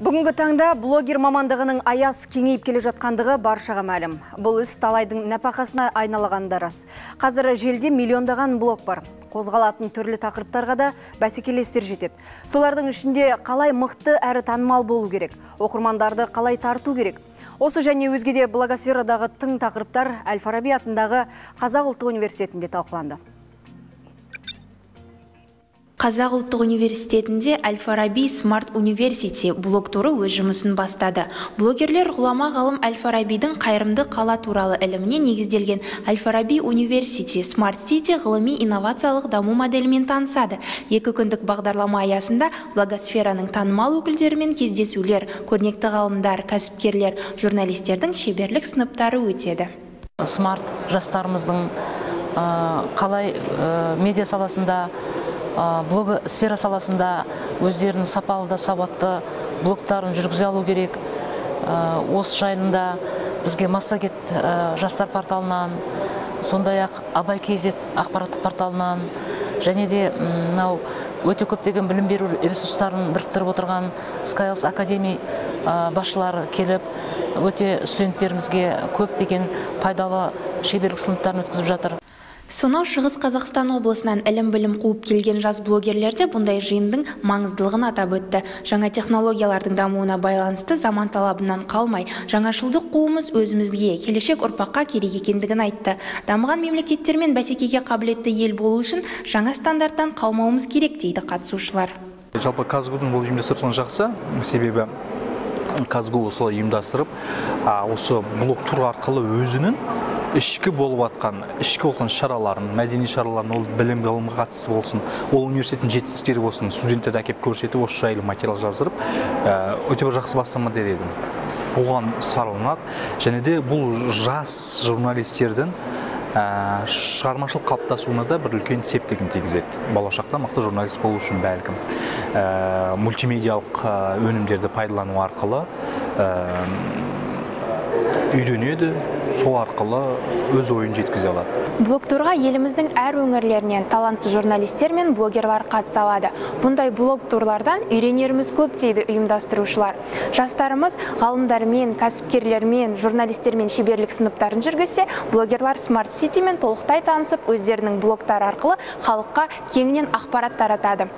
Бүгінгі таңда блогер мамандығының аяс кеңейіп келе жатқандығы баршаға мәлім. Бұл іс талайдың нәпақасына айналағаны да рас. Қазір желде миллиондаған блог бар. Қозғалатын түрлі тақырыптарға да бәсекелестер жетеді. Солардың ішінде қалай мықты әрі танымал болу керек, оқырмандарды қалай тарту керек. Осы және өзге де блогосферадағы тың тақырыптар Әл-Фараби атындағы Қазақ ұлттық университетінде талқыланды. Қазақ ұлттық университетінде Әл-Фараби Смарт Университи блог туры өз жұмысын бастады. Блогерлер ғұлама ғалым Әл-Фарабидің қайырымды қала туралы іліміне негізделген Әл-Фараби Университи Смарт Сити ғылыми инновациялық даму моделімен танысады. Екі күндік бағдарлама аясында блогосфераның танымал өкілдерімен кездесулер, көрнекті ғалымдар, кәсіпкерлер, журналистердің шеберлік сыныптары өтеді. Смарт жастарымыздың қалай медиа саласында сфера саласында өздерінің сапалы да сауатты блогтарын жүргізе алу керек. Осы жайында бізге массагет жастар порталынан сондай ақ абай kz ақпараттық порталынан және де мынау өте көптеген білім беру ресурстарын біріктіріп отырған skylls академи басшылары келіп өте студенттерімізге көптеген пайдалы шеберлік сыныптарын өткізіп жатыр. Сонау шығыс қазақстан облысынан ілім білім қуып келген жас блогерлер де бұндай жиындың маңыздылығын атап өтті. Жаңа технологиялардың дамуына байланысты заман талабынан қалмай жаңашылдық қуымыз өзімізге келешек ұрпаққа керек екендігін айтты. Дамыған мемлекеттермен бәсекеге қабілетті ел болу үшін жаңа стандарттан қалмауымыз керек дейді қатысушылар. Жалпы казгудың бұл жақсы себебі казгу осылай ұйымдастырып осы блог тур арқылы өзінің ішкі болып жатқан ішкі болған шараларын мәдени шараларын ол білім ғылымға қатысты болсын ол университеттің жетістіктері болсын студенттерді әкеліп көрсетіп осы жайлы материал жаздырып өте бір жақсы бастама дер едім. Бұған сараланады. Және де бұл жас журналистердің шығармашылық қалыптасуына да бір үлкен септігін тигізеді. Болашақта мықты журналист болу үшін бәлкім. Мультимедиалық өнімдерді пайдалану арқылы үйренеді сол арқылы өз ойын жеткізе алады. Блогтурға еліміздің әр өңірлерінен талантты журналистер мен блогерлар қатыса алады. Бұндай блог турлардан үйренеріміз көп дейді ұйымдастырушылар. Жастарымыз ғалымдармен кәсіпкерлермен журналистермен шеберлік сыныптарын жүргізсе блогерлар смарт ситимен толықтай танысып өздерінің блогтары арқылы халыққа кеңінен ақпарат таратады.